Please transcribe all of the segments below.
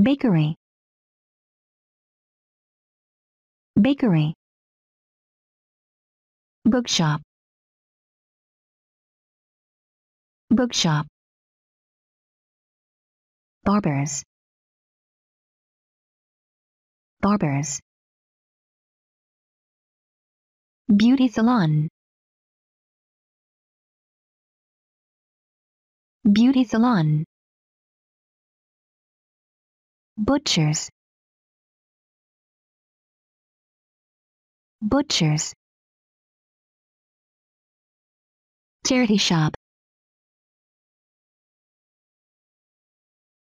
bakery. Bakery. Bookshop. Bookshop. Barbers. Barbers. Beauty salon. Beauty salon butchers. Butchers. Charity shop.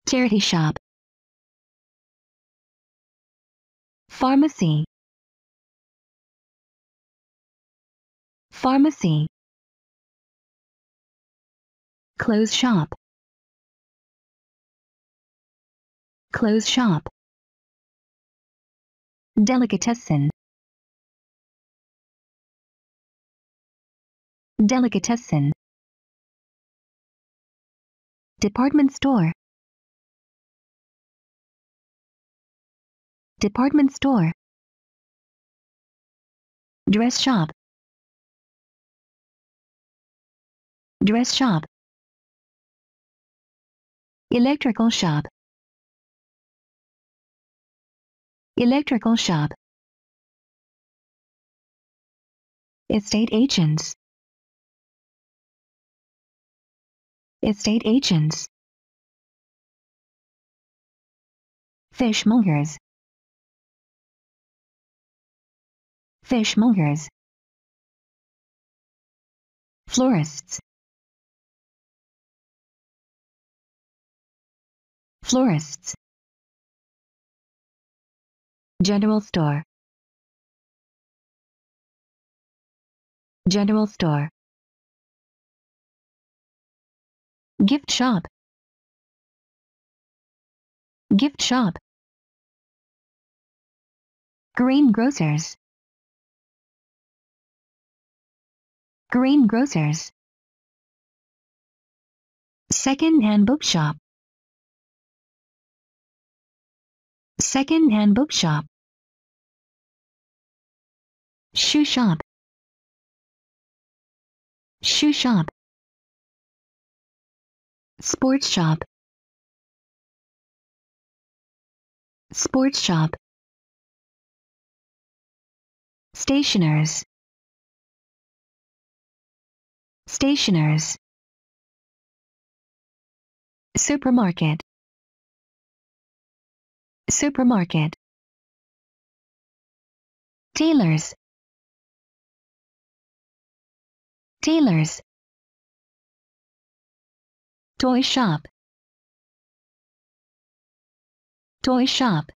Charity shop. Pharmacy. Pharmacy. Clothes shop clothes shop. Delicatessen. Delicatessen. Department store. Department store. Dress shop. Dress shop. Electrical shop electrical shop. Estate agents. Estate agents. Fishmongers fishmongers florists. Florists general store. General store. Gift shop. Gift shop. Greengrocers greengrocers second-hand bookshop. Second-hand bookshop shoe shop. Shoe shop. Sports shop. Sports shop. Stationers. Stationers. Supermarket. Supermarket. Tailors tailors. Toy shop. Toy shop